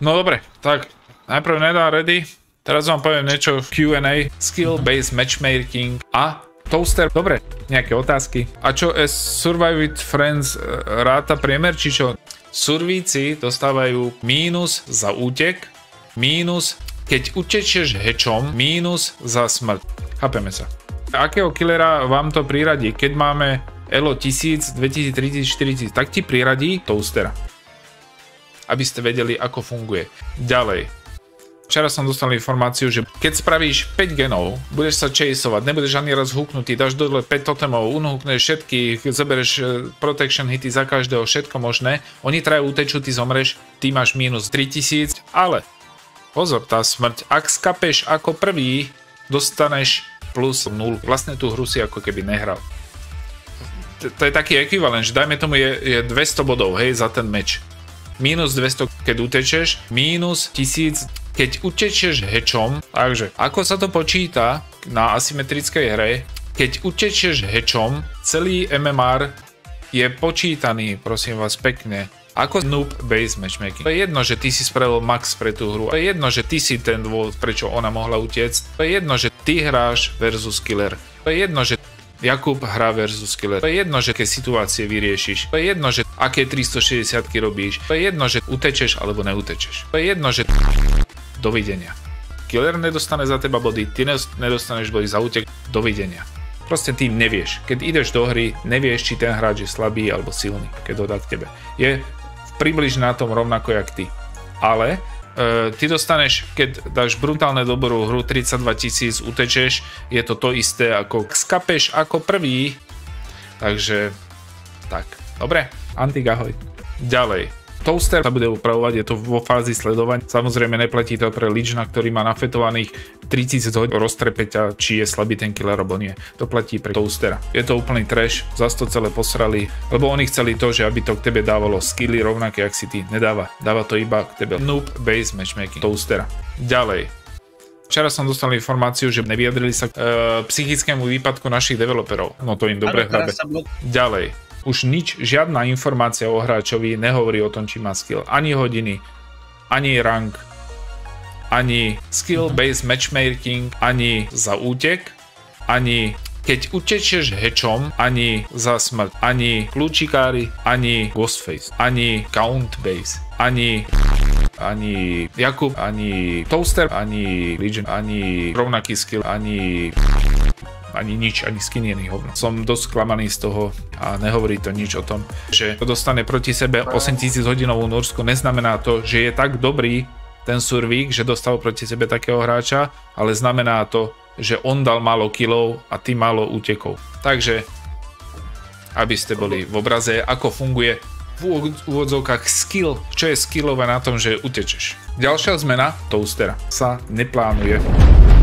No dobre, tak najprv nedá ready. Teraz vám poviem niečo Q&A, skill-based matchmaking a toaster. Dobre, nejaké otázky. A čo es Survive with Friends e, ráta priemer, či čo? Survíci dostávajú mínus za útek, mínus keď utečieš hečom, mínus za smrť. Chápeme sa. Akého killera vám to priradí? Keď máme Elo 1000, 2000, 3000, 4000, tak ti priradí toastera. Aby ste vedeli, ako funguje. Ďalej. Včera som dostal informáciu, že keď spravíš 5 genov, budeš sa chaseovať, nebudeš ani raz húknutý, dáš dole 5 totemov, unhúkneš všetkých, zobereš e, protection hity za každého, všetko možné, oni traja utečú, ty zomreš, ty máš minus 3000, ale Pozor, tá smrť, ak skapeš ako prvý, dostaneš plus 0. Vlastne tú hru si ako keby nehral. To je taký ekvivalent, že dajme tomu je 200 bodov, hej, za ten meč. Minus 200, keď utečeš, minus 1000, keď utečeš hečom. Takže, ako sa to počíta na asymetrickej hre, keď utečeš hečom, celý MMR je počítaný, prosím vás pekne, ako noob base matchmaking. To je jedno, že ty si spravil max pre tú hru. To je jedno, že ty si ten dôvod, prečo ona mohla utiecť. To je jedno, že ty hráš versus killer. To je jedno, že Jakub hrá versus killer. To je jedno, že aké situácie vyriešiš. To je jedno, že aké 360 robíš. To je jedno, že utečeš alebo neutečeš. To je jedno, že dovidenia. Killer nedostane za teba body, ty nedostaneš body za útek, dovidenia. Proste ty nevieš. Keď ideš do hry, nevieš, či ten hráč je slabý alebo silný, keď ho dá k tebe. Je približne na tom rovnako jak ty. Ale e, ty dostaneš, keď dáš brutálne dobrú hru 32 tisíc, utečeš, je to to isté ako skapeš ako prvý. Takže tak, dobre, Antik ahoj. Ďalej, Toaster sa bude upravovať, je to vo fázi sledovania. Samozrejme neplatí to pre Lična, ktorý má nafetovaných 3000 hodín roztrepeťa, či je slabý ten killer alebo nie. To platí pre Toastera. Je to úplný trash, zase to celé posrali, lebo oni chceli to, že aby to k tebe dávalo skilly rovnaké, ak si ty. Nedáva. Dáva to iba k tebe. Noob base matchmaking Toastera. Ďalej. Včera som dostal informáciu, že nevyjadrili sa k e, psychickému výpadku našich developerov. No to im dobre hrabe. Ďalej už nič, žiadna informácia o hráčovi nehovorí o tom, či má skill. Ani hodiny, ani rank, ani skill-based matchmaking, ani za útek, ani keď utečieš hečom, ani za smrť, ani kľúčikári, ani ghostface, ani count base, ani ani Jakub, ani Toaster, ani Legion, ani rovnaký skill, ani ani nič, ani skiniený hovno. Som dosť sklamaný z toho a nehovorí to nič o tom, že dostane proti sebe 8000 hodinovú Norsku, neznamená to, že je tak dobrý ten survík, že dostal proti sebe takého hráča, ale znamená to, že on dal málo kilov a ty málo útekov. Takže, aby ste boli v obraze, ako funguje v úvodzovkách skill, čo je skillové na tom, že utečeš. Ďalšia zmena toastera sa neplánuje.